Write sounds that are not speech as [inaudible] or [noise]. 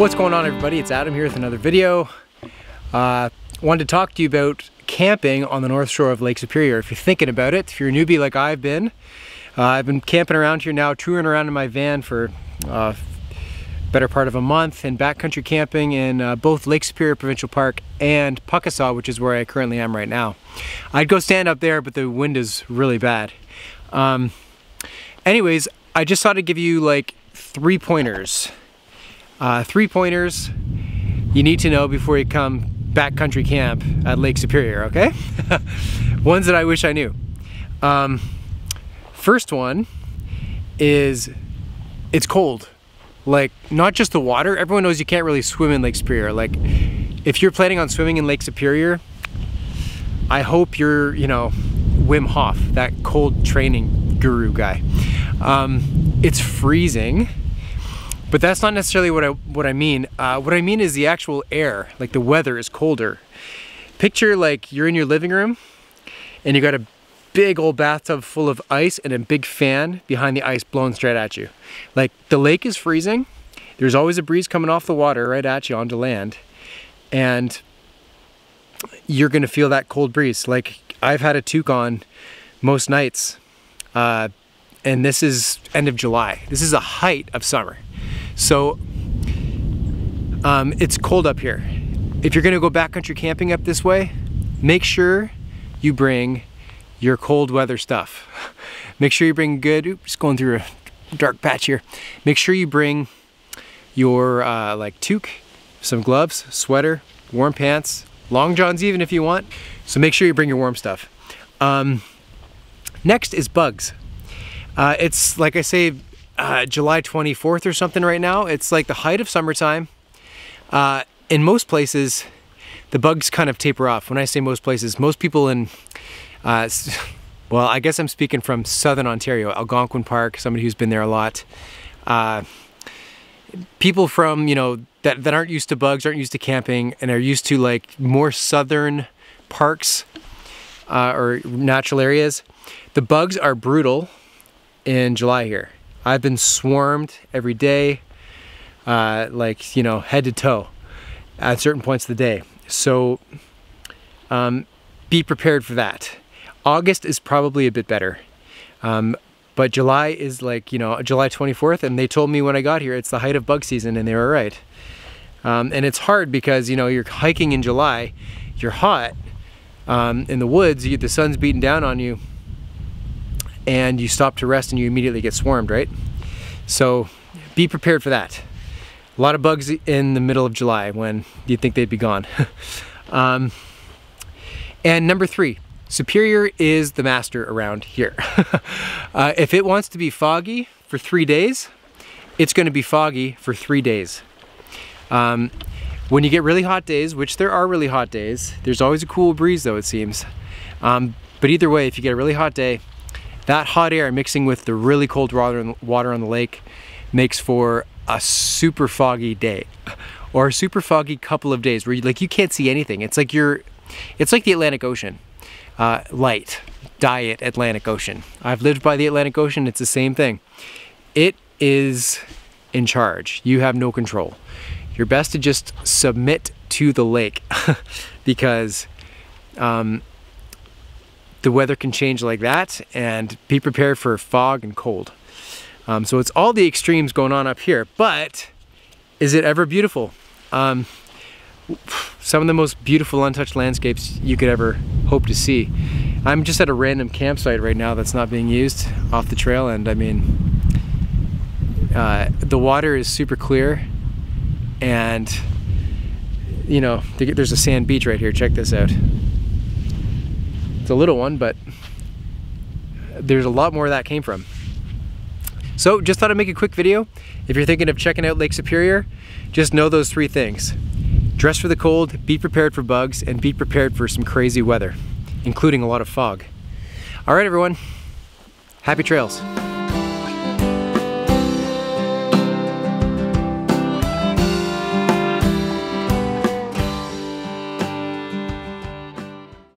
What's going on everybody? It's Adam here with another video. Uh, wanted to talk to you about camping on the north shore of Lake Superior. If you're thinking about it, if you're a newbie like I've been, uh, I've been camping around here now, touring around in my van for uh, better part of a month and backcountry camping in uh, both Lake Superior Provincial Park and Pukaskwa, which is where I currently am right now. I'd go stand up there, but the wind is really bad. Um, anyways, I just thought I'd give you like three pointers uh, three pointers you need to know before you come backcountry camp at Lake Superior, okay? [laughs] Ones that I wish I knew. Um, first one is it's cold. Like, not just the water, everyone knows you can't really swim in Lake Superior. Like, if you're planning on swimming in Lake Superior, I hope you're, you know, Wim Hof, that cold training guru guy. Um, it's freezing but that's not necessarily what I, what I mean. Uh, what I mean is the actual air, like the weather is colder. Picture like you're in your living room and you got a big old bathtub full of ice and a big fan behind the ice blowing straight at you. Like the lake is freezing. There's always a breeze coming off the water right at you onto land. And you're gonna feel that cold breeze. Like I've had a toque on most nights. Uh, and this is end of July. This is a height of summer. So um, it's cold up here. If you're gonna go backcountry camping up this way, make sure you bring your cold weather stuff. [laughs] Make sure you bring good, oops, going through a dark patch here. Make sure you bring your uh, like toque, some gloves, sweater, warm pants, long johns even if you want. So make sure you bring your warm stuff. Um, next is bugs. Uh, it's like I say, uh, July 24th or something right now. It's like the height of summertime. Uh, in most places, the bugs kind of taper off. When I say most places, most people in, uh, [laughs] well, I guess I'm speaking from Southern Ontario, Algonquin Park, somebody who's been there a lot. Uh, people from, you know, that, that aren't used to bugs, aren't used to camping, and are used to like more southern parks uh, or natural areas. The bugs are brutal in July here. I've been swarmed every day, uh, like, you know, head to toe at certain points of the day. So um, be prepared for that. August is probably a bit better. Um, but July is like, you know, July 24th, and they told me when I got here it's the height of bug season, and they were right. Um, and it's hard because, you know, you're hiking in July, you're hot um, in the woods, you, the sun's beating down on you, and you stop to rest and you immediately get swarmed, right? So be prepared for that. A lot of bugs in the middle of July when you'd think they'd be gone. [laughs] um, and number three, Superior is the master around here. [laughs] uh, if it wants to be foggy for three days, it's going to be foggy for three days. Um, when you get really hot days, which there are really hot days, there's always a cool breeze though it seems. Um, but either way, if you get a really hot day, that hot air mixing with the really cold water, water on the lake makes for a super foggy day or a super foggy couple of days where you, like you can't see anything. It's like you're, it's like the Atlantic Ocean. Uh, light, diet Atlantic Ocean. I've lived by the Atlantic Ocean, it's the same thing. It is in charge. You have no control. You're best to just submit to the lake [laughs] because um, the weather can change like that and be prepared for fog and cold. Um, so it's all the extremes going on up here, but is it ever beautiful? Um, some of the most beautiful untouched landscapes you could ever hope to see. I'm just at a random campsite right now that's not being used off the trail and I mean, uh, the water is super clear and you know, there's a sand beach right here, check this out. A little one, but there's a lot more that came from. So just thought I'd make a quick video. If you're thinking of checking out Lake Superior, just know those three things. Dress for the cold, be prepared for bugs, and be prepared for some crazy weather, including a lot of fog. All right, everyone, happy trails.